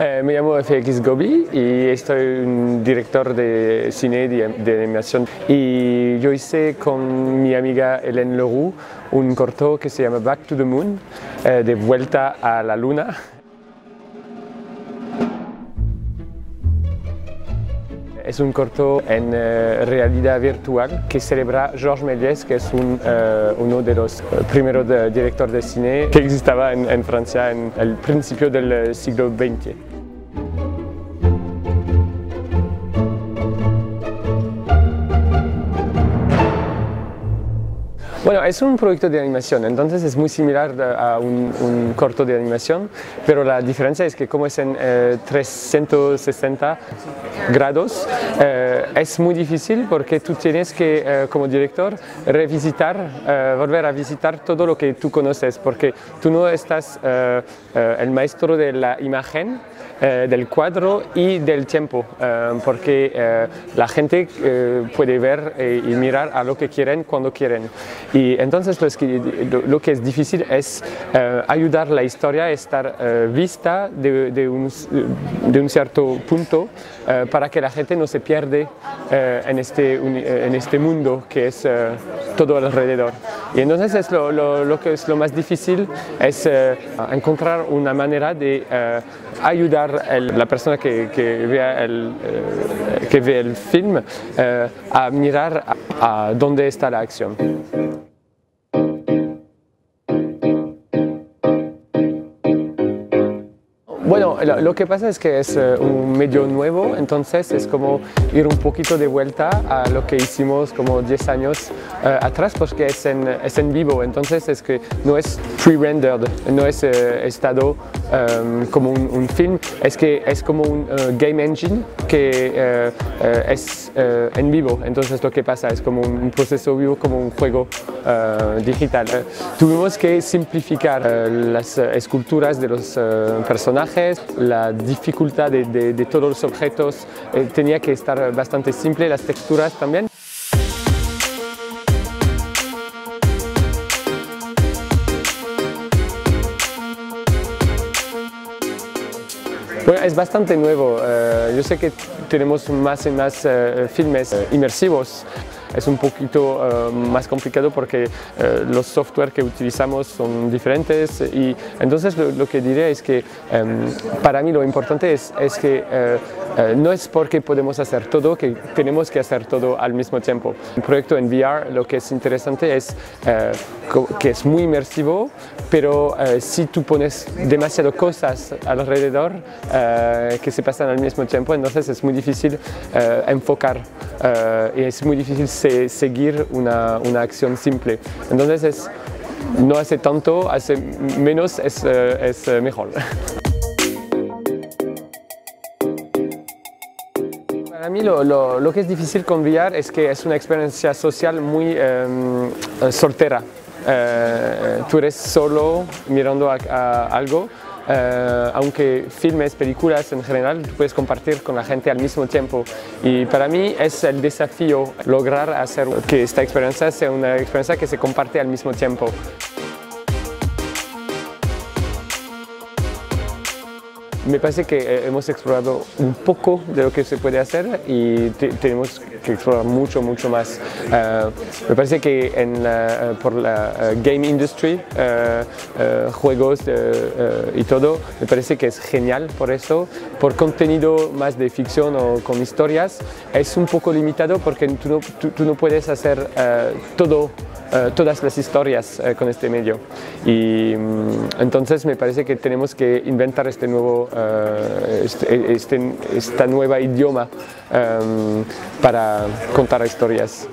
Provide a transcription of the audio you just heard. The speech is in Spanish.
Eh, me llamo FX Gobi y estoy un director de cine y de animación. Y yo hice con mi amiga Hélène Leroux un corto que se llama Back to the Moon, eh, de vuelta a la luna. Es un corto en eh, realidad virtual que celebra Georges Méliès, que es eh, uno de los primeros de, directores de cine que existaba en, en Francia en el principio del siglo XX. Bueno, es un proyecto de animación, entonces es muy similar a un, corto de animación, pero la diferencia es que como es en 360 eh, grados, eh, es muy difícil porque tú tienes que, eh, como director, revisitar, volver a visitar todo lo que tú conoces, porque tú no estás el maestro de la imagen, del cuadro y del tiempo, porque la gente puede ver y mirar a lo que quieren cuando quieren. Y entonces lo que, lo que es difícil es eh, ayudar la historia a estar eh, vista de, un, de, un, cierto punto eh, para que la gente no se pierde en, este, en este mundo que es todo alrededor. Y entonces es lo, que es lo más difícil es encontrar una manera de ayudar a la persona que, que el, que ve el film a mirar a dónde está la acción. Bueno, lo que pasa es que es eh, un medio nuevo, entonces es como ir un poquito de vuelta a lo que hicimos como 10 años eh, atrás, porque es en, es en vivo, entonces es que no es pre-rendered, no es eh, estado em, como un, film, es que es como un game engine que es en vivo, entonces lo que pasa es como un, proceso vivo, como un juego digital. tuvimos que simplificar las esculturas de los personajes, la dificultad de, todos los objetos eh, tenía que estar bastante simple, las texturas también. Es bastante nuevo. Eh, yo sé que tenemos más y más eh, filmes inmersivos es un poquito eh, más complicado porque eh, los software que utilizamos son diferentes y entonces lo, que diré es que em, para mí lo importante es, es que eh, no es porque podemos hacer todo que tenemos que hacer todo al mismo tiempo. Un proyecto en VR lo que es interesante es que es muy inmersivo, pero si tú pones demasiado cosas alrededor que se pasan al mismo tiempo, entonces es muy difícil enfocar y es muy difícil seguir una, una, acción simple. Entonces es, no hace tanto, hace menos es, eh, es eh, mejor. Para mí lo, lo, lo, que es difícil con VR es que es una experiencia social muy eh, soltera. tú eres solo mirando a algo eh, aunque filmes, películas en general, puedes compartir con la gente al mismo tiempo. Y para mí es el desafío lograr hacer que esta experiencia sea una experiencia que se comparte al mismo tiempo. Me parece que eh, hemos explorado un poco de lo que se puede hacer y tenemos que explorar mucho, mucho más. Eh, me parece que en por la game industry, juegos y todo, me parece que es genial por eso. Por contenido más de ficción o con historias, es un poco limitado porque tú no puedes hacer todo eh, todas las historias eh, con este medio. Y mm, entonces me parece que tenemos que inventar este nuevo, uh, este, este, esta nueva idioma um, para contar historias.